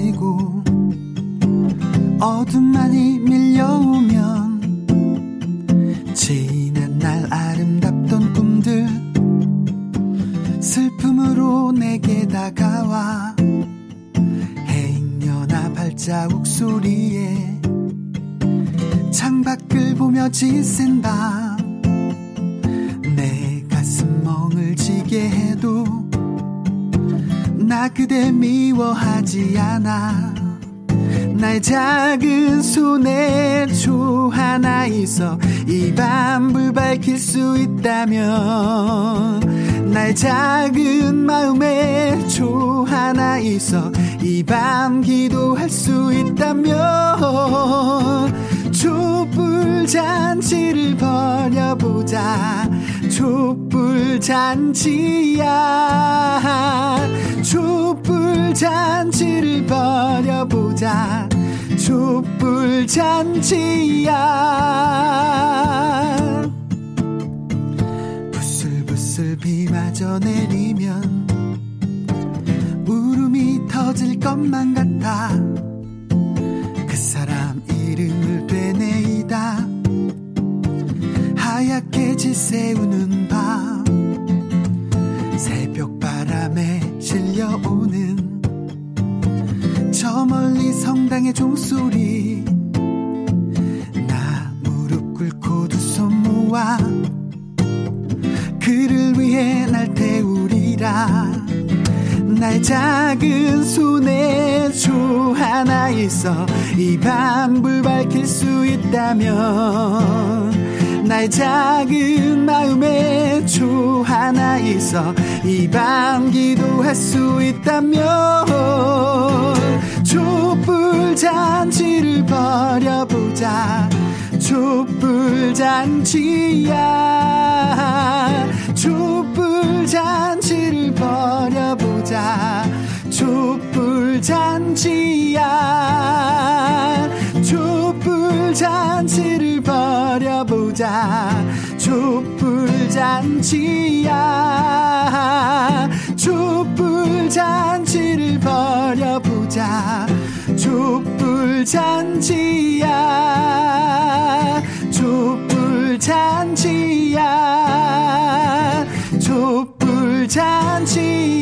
무너지고 어둠만이 밀려오면 지난 날 아름답던 꿈들 슬픔으로 내게 다가와 행여나 발자국 소리에 창밖을 보며 지샌 밤내 가슴 멍을 지게 해도 나 그대 미워하지 않아. 나의 작은 손에 초 하나 있어. 이 밤을 밝힐 수 있다면 나의 작은 마음에 초 하나 있어. 이 밤 기도할 수 있다면 촛불 잔치를 벌여보자. 촛불 잔치야. 촛불 잔치를 벌여보자. 촛불 잔치야. 부슬부슬 비마저 내리면 울음이 터질 것만 같아. 그 사람 이름을 되뇌이다. 하얗게 지새우는 밤. 새벽 바람에 실려오 성당의 종소리. 나 무릎 꿇고 두 손 모아 그를 위해 날 태우리라. 날 작은 손에 초 하나 있어 이 밤을 밝힐 수 있다면 날 작은 마음에 초 하나 있어 이 밤 기도할 수 있다면 촛불 잔치를 벌여보자. 촛불 잔치야. 촛불 잔치를 벌여보자. 촛불 잔치야. 촛불 잔치를 벌여보자. 촛불 잔치야 벌여보자 촛불 잔치야 촛불 잔치야 촛불 잔치야